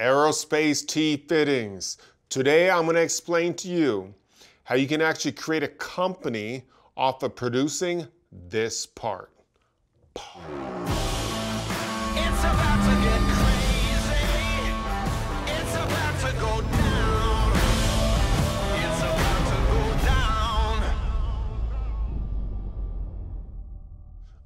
Aerospace T-Fittings. Today I'm going to explain to you how you can actually create a company off of producing this part. It's about to get crazy. It's about to go down. It's about to go down.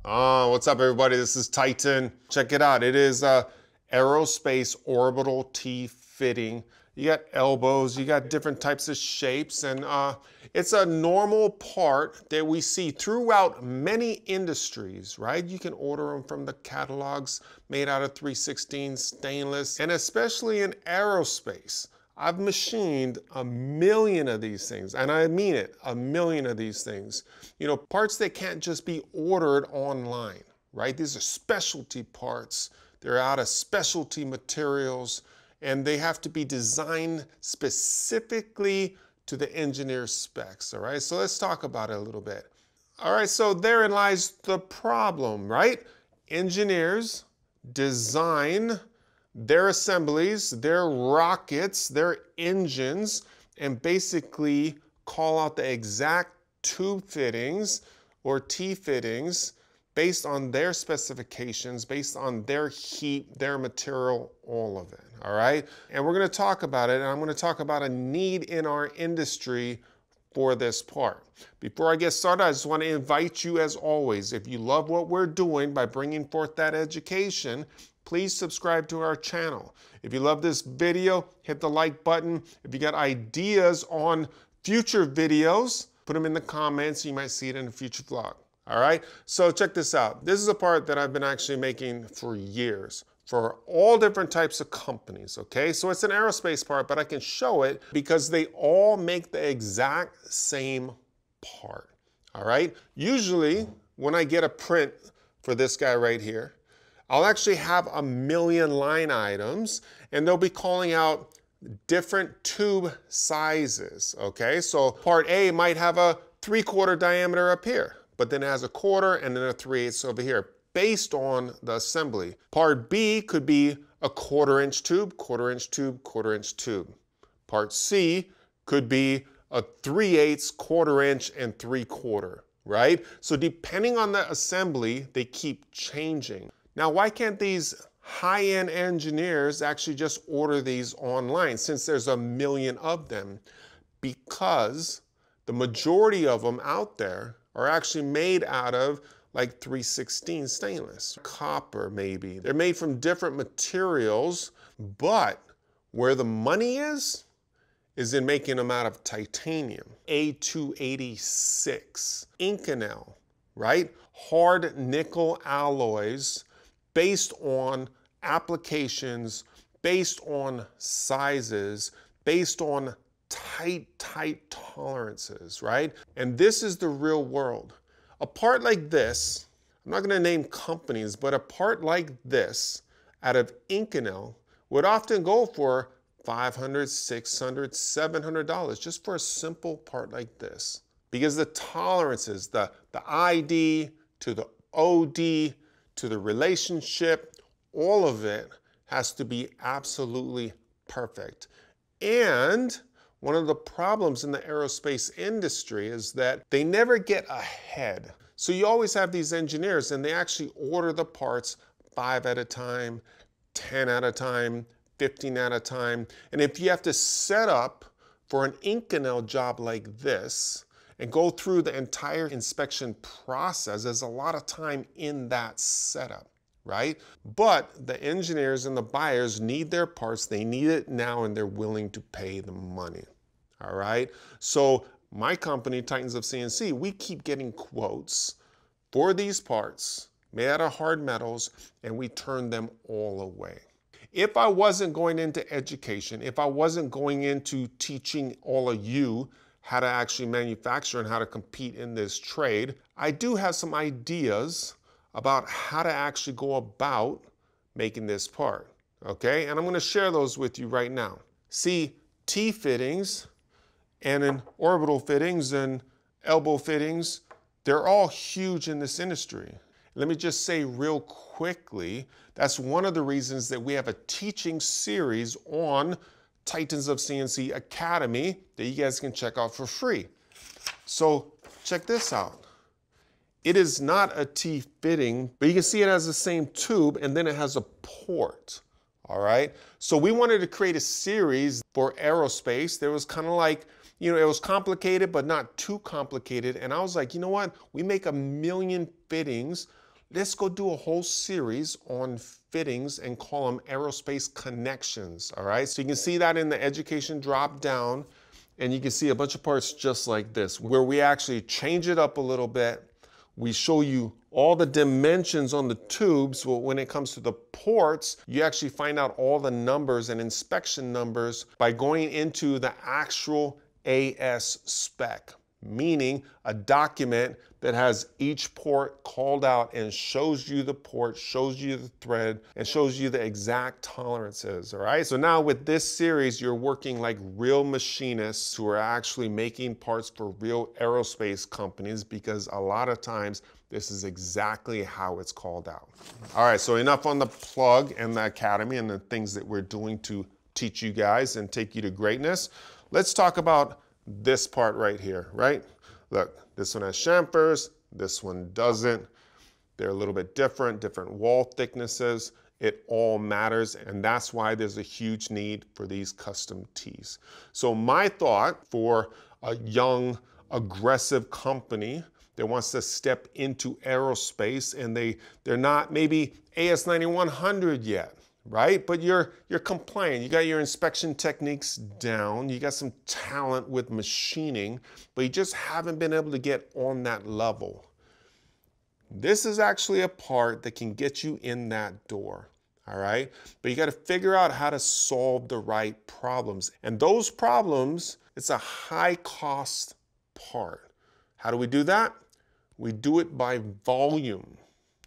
Uh, what's up everybody? This is Titan. Check it out. It is a aerospace orbital T-fitting. You got elbows, you got different types of shapes, and uh, it's a normal part that we see throughout many industries, right? You can order them from the catalogs made out of 316 stainless, and especially in aerospace. I've machined a million of these things, and I mean it, a million of these things. You know, parts that can't just be ordered online, right? These are specialty parts. They're out of specialty materials, and they have to be designed specifically to the engineer's specs, all right? So let's talk about it a little bit. All right, so therein lies the problem, right? Engineers design their assemblies, their rockets, their engines, and basically call out the exact tube fittings or T fittings based on their specifications, based on their heat, their material, all of it, all right? And we're gonna talk about it, and I'm gonna talk about a need in our industry for this part. Before I get started, I just want to invite you, as always, if you love what we're doing by bringing forth that education, please subscribe to our channel. If you love this video, hit the like button. If you got ideas on future videos, put them in the comments. You might see it in a future vlog. All right, so check this out. This is a part that I've been actually making for years for all different types of companies, okay? So it's an aerospace part, but I can show it because they all make the exact same part, all right? Usually, when I get a print for this guy right here, I'll actually have a million line items and they'll be calling out different tube sizes, okay? So part A might have a three quarter diameter up here, but then it has a quarter and then a three eighths over here based on the assembly. Part B could be a quarter inch tube, quarter inch tube, quarter inch tube. Part C could be a 3 eighths, quarter inch, and 3 quarter, right? So depending on the assembly, they keep changing. Now, why can't these high-end engineers actually just order these online since there's a million of them? Because the majority of them out there are actually made out of like 316 stainless, copper maybe. They're made from different materials, but where the money is, is in making them out of titanium, A286, Inconel, right? Hard nickel alloys based on applications, based on sizes, based on tight, tight tolerances, right? And this is the real world. A part like this, I'm not gonna name companies, but a part like this out of Inconel would often go for $500, $600, $700 just for a simple part like this. Because the tolerances, the, the ID to the OD to the relationship, all of it has to be absolutely perfect. And one of the problems in the aerospace industry is that they never get ahead. So you always have these engineers and they actually order the parts five at a time, 10 at a time, 15 at a time. And if you have to set up for an Inconel job like this and go through the entire inspection process, there's a lot of time in that setup right? But the engineers and the buyers need their parts, they need it now, and they're willing to pay the money all right? So my company, Titans of CNC, we keep getting quotes for these parts made out of hard metals, and we turn them all away. If I wasn't going into education, if I wasn't going into teaching all of you how to actually manufacture and how to compete in this trade, I do have some ideas about how to actually go about making this part, okay? And I'm gonna share those with you right now. See, T-fittings and in orbital fittings and elbow fittings, they're all huge in this industry. Let me just say real quickly that's one of the reasons that we have a teaching series on Titans of CNC Academy that you guys can check out for free. So, check this out. It is not a T fitting, but you can see it has the same tube and then it has a port. All right. So we wanted to create a series for aerospace. There was kind of like, you know, it was complicated, but not too complicated. And I was like, you know what? We make a million fittings. Let's go do a whole series on fittings and call them aerospace connections. All right. So you can see that in the education drop down and you can see a bunch of parts just like this, where we actually change it up a little bit. We show you all the dimensions on the tubes. Well, when it comes to the ports, you actually find out all the numbers and inspection numbers by going into the actual AS spec, meaning a document that has each port called out and shows you the port, shows you the thread, and shows you the exact tolerances, all right? So now with this series, you're working like real machinists who are actually making parts for real aerospace companies because a lot of times this is exactly how it's called out. All right, so enough on the plug and the academy and the things that we're doing to teach you guys and take you to greatness. Let's talk about this part right here, right? Look, this one has chamfers, this one doesn't. They're a little bit different, different wall thicknesses. It all matters, and that's why there's a huge need for these custom tees. So my thought for a young, aggressive company that wants to step into aerospace and they, they're not maybe AS9100 yet, right? But you're you're compliant. You got your inspection techniques down. You got some talent with machining, but you just haven't been able to get on that level. This is actually a part that can get you in that door. All right. But you got to figure out how to solve the right problems. And those problems, it's a high cost part. How do we do that? We do it by volume.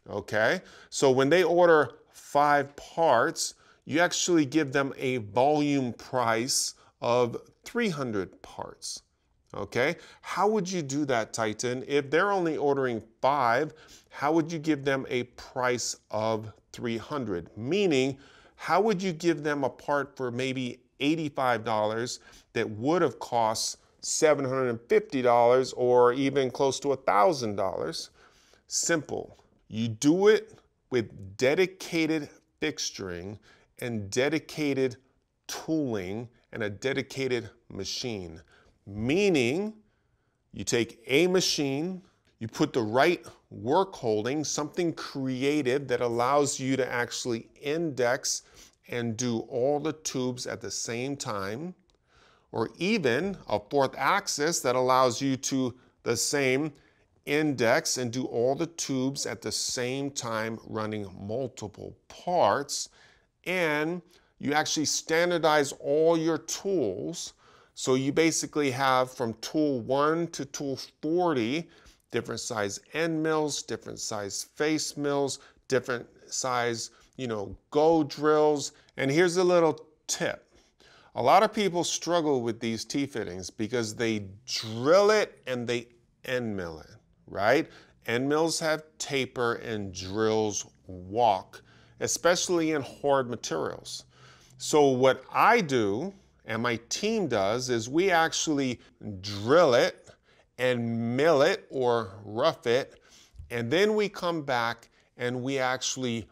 Okay. So when they order five parts, you actually give them a volume price of 300 parts. Okay, how would you do that, Titan? If they're only ordering five, how would you give them a price of 300? Meaning, how would you give them a part for maybe $85 that would have cost $750 or even close to $1,000? Simple. You do it with dedicated fixturing and dedicated tooling and a dedicated machine. Meaning, you take a machine, you put the right work holding, something creative that allows you to actually index and do all the tubes at the same time, or even a fourth axis that allows you to the same index and do all the tubes at the same time running multiple parts. And you actually standardize all your tools. So you basically have from tool one to tool 40, different size end mills, different size face mills, different size, you know, go drills. And here's a little tip. A lot of people struggle with these T-fittings because they drill it and they end mill it right? End mills have taper and drills walk, especially in hard materials. So what I do and my team does is we actually drill it and mill it or rough it, and then we come back and we actually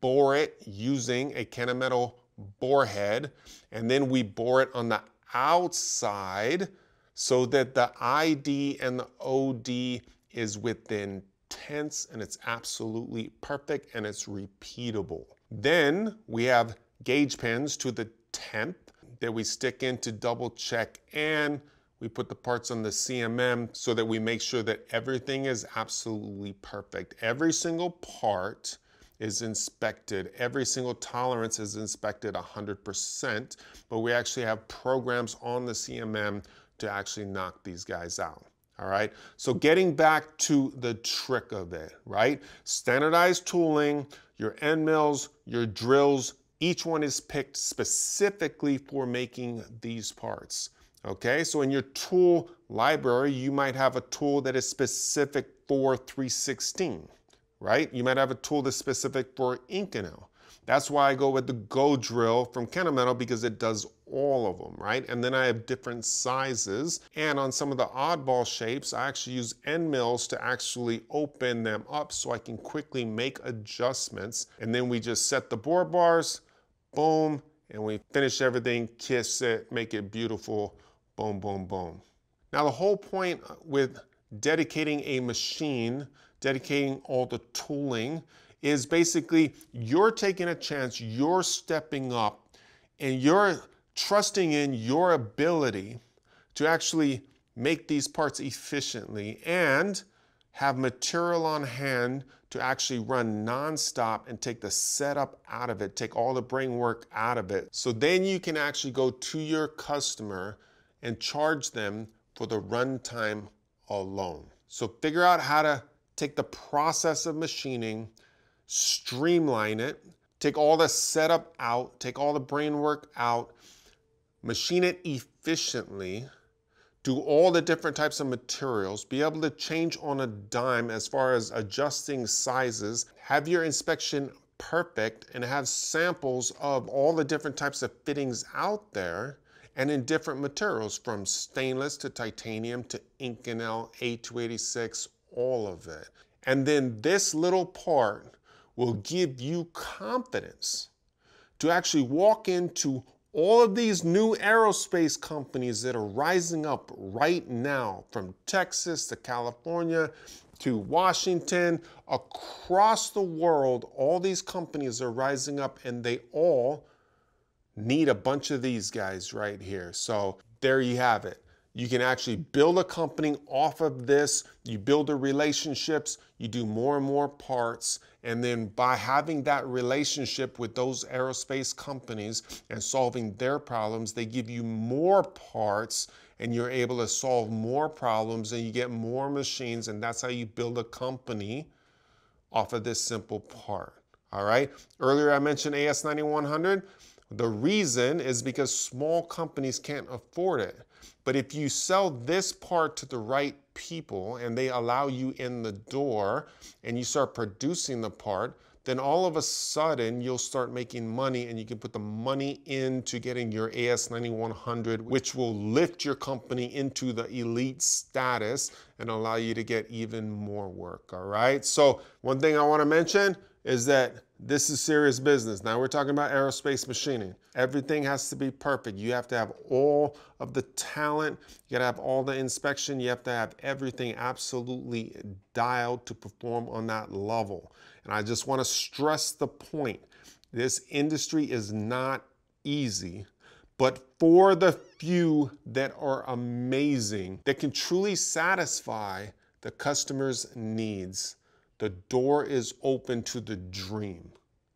bore it using a Kennametal bore head, and then we bore it on the outside so that the ID and the OD is within tenths and it's absolutely perfect and it's repeatable. Then we have gauge pins to the tenth that we stick in to double check and we put the parts on the CMM so that we make sure that everything is absolutely perfect. Every single part is inspected. Every single tolerance is inspected 100%, but we actually have programs on the CMM to actually knock these guys out. All right. So getting back to the trick of it, right? Standardized tooling, your end mills, your drills, each one is picked specifically for making these parts. Okay, so in your tool library, you might have a tool that is specific for 316, right? You might have a tool that's specific for Inconel. That's why I go with the Go Drill from Kennametal because it does all of them, right? And then I have different sizes. And on some of the oddball shapes, I actually use end mills to actually open them up so I can quickly make adjustments. And then we just set the bore bars, boom, and we finish everything, kiss it, make it beautiful, boom, boom, boom. Now the whole point with dedicating a machine, dedicating all the tooling, is basically you're taking a chance, you're stepping up, and you're trusting in your ability to actually make these parts efficiently and have material on hand to actually run nonstop and take the setup out of it, take all the brain work out of it. So then you can actually go to your customer and charge them for the runtime alone. So figure out how to take the process of machining, streamline it, take all the setup out, take all the brain work out, machine it efficiently, do all the different types of materials, be able to change on a dime as far as adjusting sizes, have your inspection perfect, and have samples of all the different types of fittings out there and in different materials from stainless to titanium to Inconel, A286, all of it. And then this little part will give you confidence to actually walk into all of these new aerospace companies that are rising up right now from Texas to California to Washington, across the world, all these companies are rising up and they all need a bunch of these guys right here. So there you have it. You can actually build a company off of this. You build the relationships, you do more and more parts. And then by having that relationship with those aerospace companies and solving their problems, they give you more parts and you're able to solve more problems and you get more machines. And that's how you build a company off of this simple part. All right. Earlier I mentioned AS9100. The reason is because small companies can't afford it. But if you sell this part to the right people and they allow you in the door and you start producing the part, then all of a sudden you'll start making money and you can put the money into getting your AS9100, which will lift your company into the elite status and allow you to get even more work. All right. So, one thing I want to mention is that this is serious business. Now we're talking about aerospace machining. Everything has to be perfect. You have to have all of the talent. You got to have all the inspection. You have to have everything absolutely dialed to perform on that level. And I just want to stress the point. This industry is not easy, but for the few that are amazing, that can truly satisfy the customer's needs, the door is open to the dream,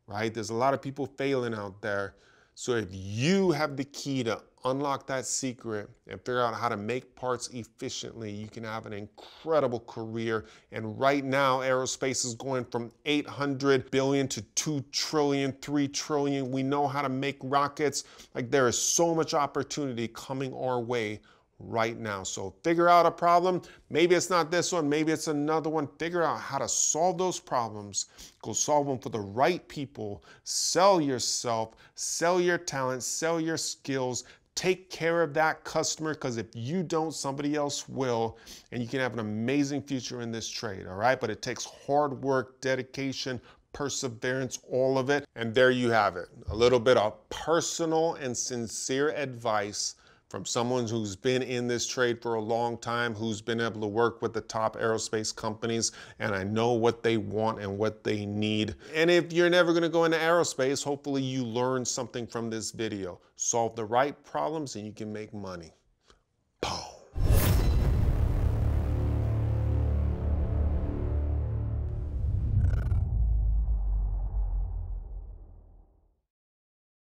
right? There's a lot of people failing out there. So if you have the key to unlock that secret and figure out how to make parts efficiently, you can have an incredible career. And right now, aerospace is going from 800 billion to 2 trillion, 3 trillion. We know how to make rockets. Like there is so much opportunity coming our way right now. So figure out a problem. Maybe it's not this one, maybe it's another one. Figure out how to solve those problems. Go solve them for the right people. Sell yourself, sell your talent, sell your skills. Take care of that customer because if you don't, somebody else will. And you can have an amazing future in this trade, all right? But it takes hard work, dedication, perseverance, all of it. And there you have it a little bit of personal and sincere advice from someone who's been in this trade for a long time, who's been able to work with the top aerospace companies, and I know what they want and what they need. And if you're never gonna go into aerospace, hopefully you learn something from this video. Solve the right problems and you can make money.